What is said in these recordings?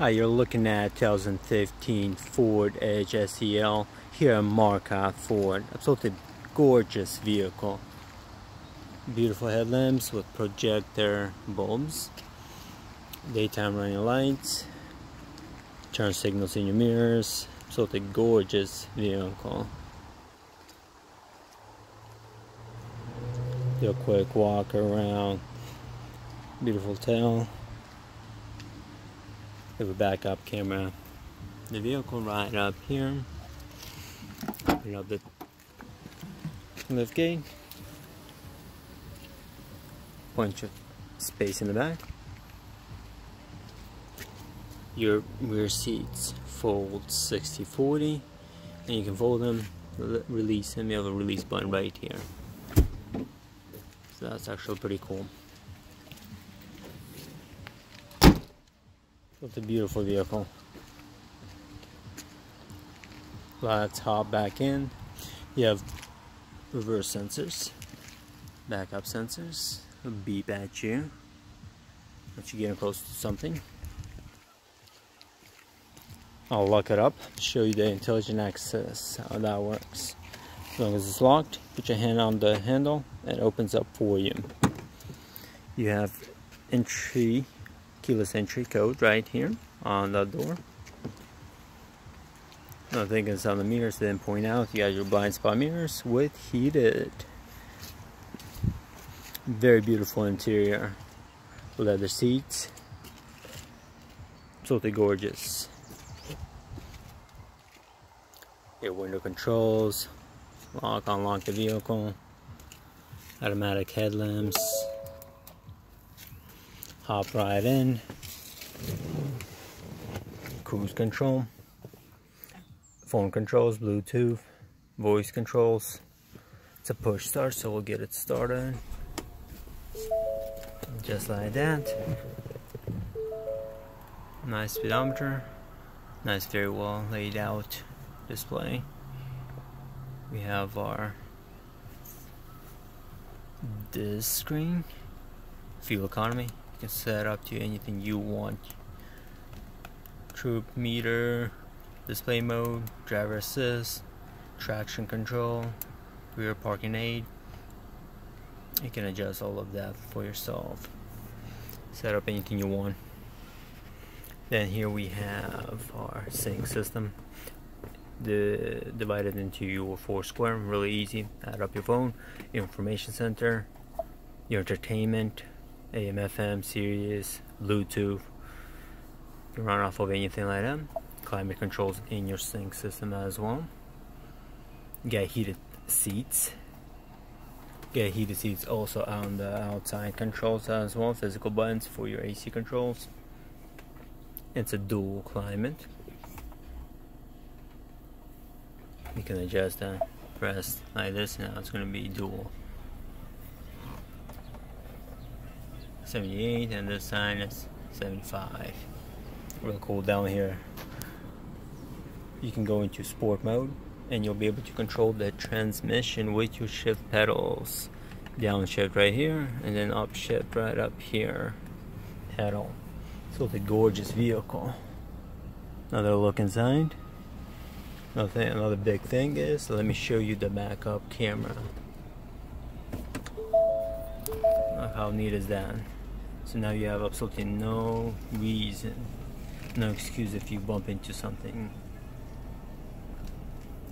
Hi, you're looking at 2015 Ford Edge SEL here at Marcotte Ford. Absolutely gorgeous vehicle. Beautiful headlamps with projector bulbs. Daytime running lights. Turn signals in your mirrors. Absolutely gorgeous vehicle. Do a quick walk around. Beautiful tail. We have a backup camera. The vehicle right up here. Open up the lift gate. Bunch of space in the back. Your rear seats fold 60-40 and you can fold them, release them. You have a release button right here. So that's actually pretty cool. It's a beautiful vehicle. Let's hop back in. You have reverse sensors, backup sensors, beep at you once you get close to something. I'll lock it up, show you the intelligent access, how that works. As long as it's locked, put your hand on the handle, it opens up for you. You have entry keyless entry code right here on the door. Nothing is on the mirrors didn't point out. You got your blind spot mirrors with heated. Very beautiful interior. Leather seats. Totally gorgeous. Your window controls. Lock, unlock the vehicle. Automatic headlamps hop right in. Cruise control. Phone controls bluetooth voice controls. It's a push start so we'll get it started. Just like that. Nice speedometer. Nice very well laid out display. We have our this screen. Fuel economy can set up to anything you want. Troop meter display mode driver assist traction control rear parking aid. You can adjust all of that for yourself. Set up anything you want. Then here we have our sync system. The divided into your four square really easy. Add up your phone information center your entertainment AM, FM, Sirius, Bluetooth. You run off of anything like that. Climate controls in your sync system as well. Get heated seats. Get heated seats also on the outside controls as well. Physical buttons for your AC controls. It's a dual climate. You can adjust that. Press like this now. It's going to be dual. 78 and this sign is 75 real cool down here. You can go into sport mode and you'll be able to control the transmission with your shift pedals. Downshift right here and then upshift right up here. Pedal. So it's a gorgeous vehicle. Another look inside. Another, thing, another big thing is let me show you the backup camera. How neat is that so now you have absolutely no reason, no excuse if you bump into something.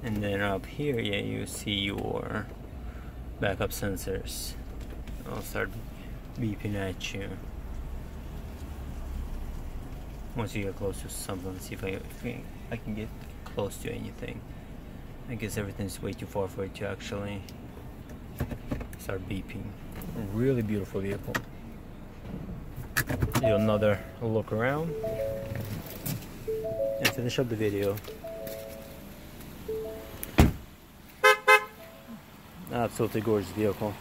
Hmm. And then up here, yeah, you see your backup sensors. I'll start beeping at you. Once you get close to something, let's see if I, if I can get close to anything. I guess everything's way too far for it to actually start beeping. Really beautiful vehicle do another look around and finish up the video. Absolutely gorgeous vehicle.